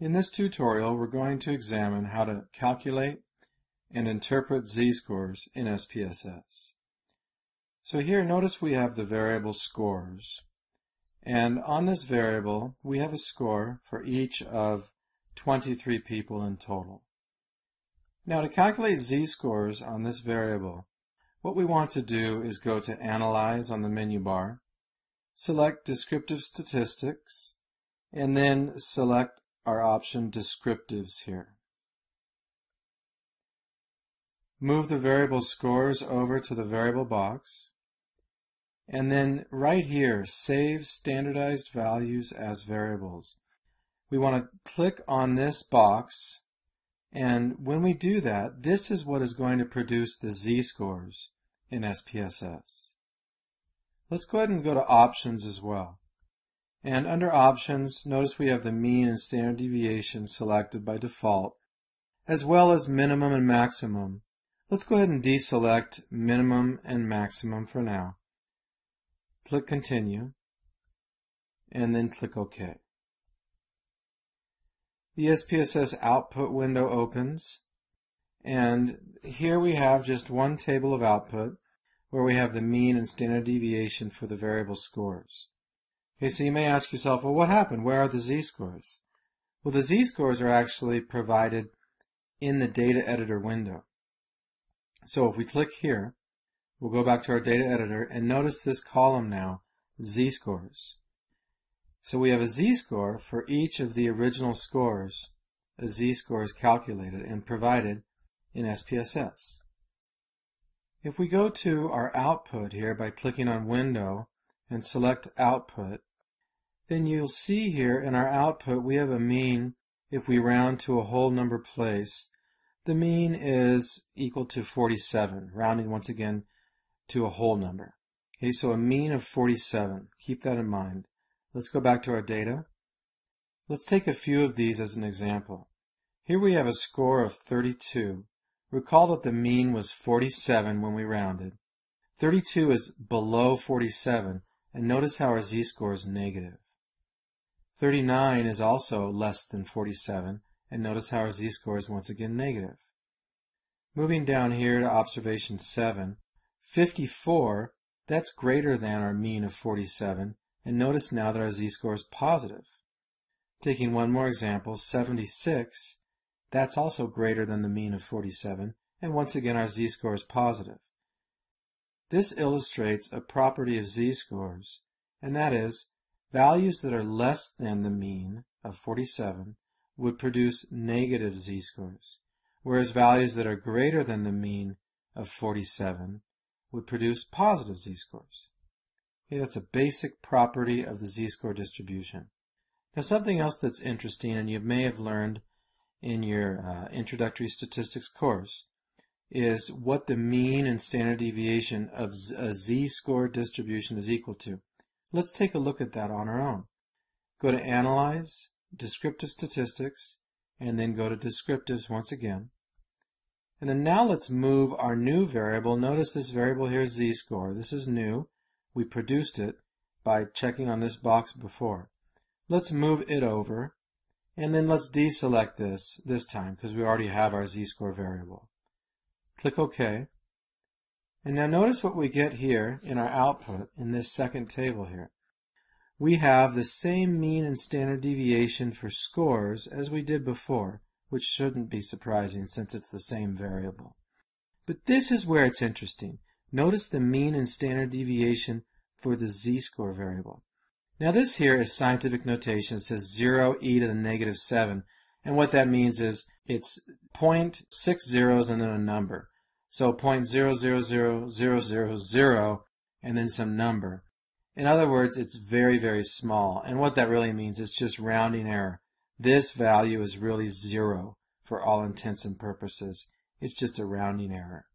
In this tutorial, we're going to examine how to calculate and interpret z-scores in SPSS. So here, notice we have the variable scores. And on this variable, we have a score for each of 23 people in total. Now to calculate z-scores on this variable, what we want to do is go to Analyze on the menu bar, select Descriptive Statistics, and then select our option Descriptives here. Move the variable scores over to the variable box, and then right here, Save Standardized Values as Variables. We want to click on this box, and when we do that, this is what is going to produce the z-scores in SPSS. Let's go ahead and go to Options as well. And under Options, notice we have the mean and standard deviation selected by default, as well as minimum and maximum. Let's go ahead and deselect minimum and maximum for now. Click Continue, and then click OK. The SPSS output window opens, and here we have just one table of output where we have the mean and standard deviation for the variable scores. Okay, so you may ask yourself, well, what happened? Where are the z-scores? Well, the z-scores are actually provided in the data editor window. So if we click here, we'll go back to our data editor and notice this column now, z-scores. So we have a z-score for each of the original scores. A z-score is calculated and provided in SPSS. If we go to our output here by clicking on Window and select Output, then you'll see here in our output we have a mean if we round to a whole number place. The mean is equal to 47, rounding once again to a whole number. Okay, so a mean of 47. Keep that in mind. Let's go back to our data. Let's take a few of these as an example. Here we have a score of 32. Recall that the mean was 47 when we rounded. 32 is below 47, and notice how our z-score is negative. 39 is also less than 47, and notice how our z-score is once again negative. Moving down here to observation 7, 54, that's greater than our mean of 47, and notice now that our z-score is positive. Taking one more example, 76, that's also greater than the mean of 47, and once again our z-score is positive. This illustrates a property of z-scores, and that is Values that are less than the mean of 47 would produce negative z-scores, whereas values that are greater than the mean of 47 would produce positive z-scores. Okay, that's a basic property of the z-score distribution. Now something else that's interesting, and you may have learned in your uh, introductory statistics course, is what the mean and standard deviation of a z-score distribution is equal to. Let's take a look at that on our own. Go to Analyze, Descriptive Statistics, and then go to Descriptives once again. And then now let's move our new variable. Notice this variable here is z-score. This is new. We produced it by checking on this box before. Let's move it over, and then let's deselect this this time because we already have our z-score variable. Click OK. And now notice what we get here in our output in this second table here. We have the same mean and standard deviation for scores as we did before, which shouldn't be surprising since it's the same variable. But this is where it's interesting. Notice the mean and standard deviation for the z-score variable. Now this here is scientific notation. It says 0 e to the negative 7. And what that means is it's 0.6 zeros and then a number. So 0.000000 and then some number. In other words, it's very, very small. And what that really means is just rounding error. This value is really zero for all intents and purposes. It's just a rounding error.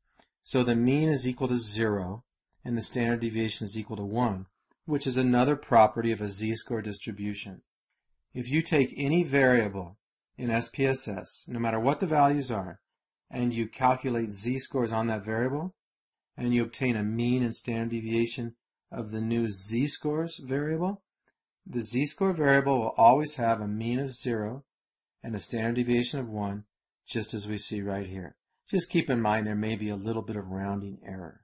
So the mean is equal to zero and the standard deviation is equal to one, which is another property of a z-score distribution. If you take any variable in SPSS, no matter what the values are, and you calculate z-scores on that variable, and you obtain a mean and standard deviation of the new z-scores variable, the z-score variable will always have a mean of 0 and a standard deviation of 1, just as we see right here. Just keep in mind there may be a little bit of rounding error.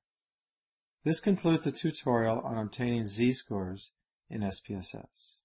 This concludes the tutorial on obtaining z-scores in SPSS.